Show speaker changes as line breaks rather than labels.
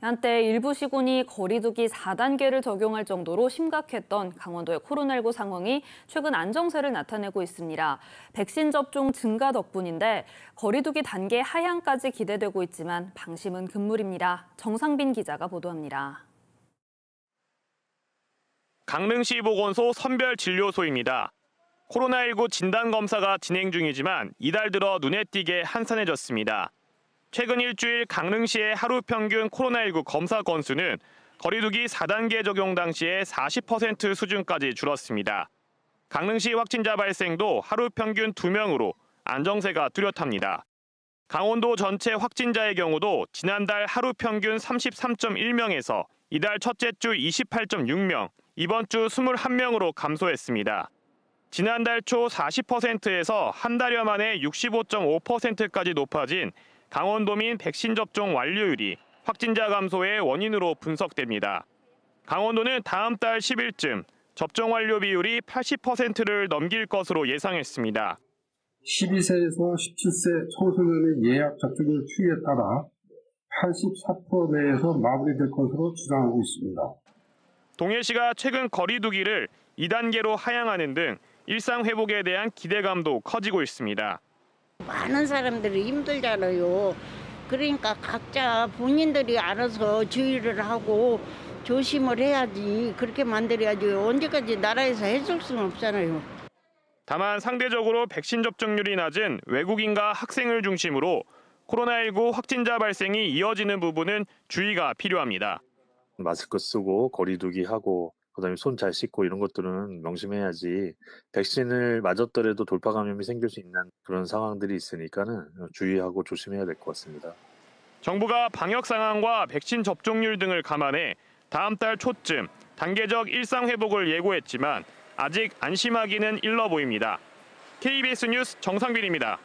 한때 일부 시군이 거리두기 4단계를 적용할 정도로 심각했던 강원도의 코로나19 상황이 최근 안정세를 나타내고 있습니다. 백신 접종 증가 덕분인데 거리두기 단계 하향까지 기대되고 있지만 방심은 금물입니다. 정상빈 기자가 보도합니다.
강릉시 보건소 선별진료소입니다. 코로나19 진단검사가 진행 중이지만 이달 들어 눈에 띄게 한산해졌습니다. 최근 일주일 강릉시의 하루 평균 코로나19 검사 건수는 거리두기 4단계 적용 당시의 40% 수준까지 줄었습니다. 강릉시 확진자 발생도 하루 평균 2명으로 안정세가 뚜렷합니다. 강원도 전체 확진자의 경우도 지난달 하루 평균 33.1명에서 이달 첫째 주 28.6명, 이번 주 21명으로 감소했습니다. 지난달 초 40%에서 한 달여 만에 65.5%까지 높아진 강원도민 백신 접종 완료율이 확진자 감소의 원인으로 분석됩니다. 강원도는 다음 달 10일쯤 접종 완료 비율이 80%를 넘길 것으로 예상했습니다.
12세에서 17세 청소년의 예약 접종률 추이에 따라 84% 내에서 마무리될 것으로 추정하고 있습니다.
동해시가 최근 거리두기를 2단계로 하향하는 등 일상 회복에 대한 기대감도 커지고 있습니다.
많은 사람들이 힘들잖아요. 그러니까 각자 본인들이 알아서 주의를 하고 조심을 해야지 그렇게 만들어야지 언제까지 나라에서 해줄 수는 없잖아요.
다만 상대적으로 백신 접종률이 낮은 외국인과 학생을 중심으로 코로나19 확진자 발생이 이어지는 부분은 주의가 필요합니다.
마스크 쓰고 거리두기 하고 그다음에 손 잘 씻고 이런 것들은 명심해야지 백신을 맞았더라도 돌파 감염이 생길 수 있는 그런 상황들이 있으니까는 주의하고 조심해야 될 것 같습니다.
정부가 방역 상황과 백신 접종률 등을 감안해 다음 달 초쯤 단계적 일상 회복을 예고했지만 아직 안심하기는 일러 보입니다. KBS 뉴스 정상빈입니다.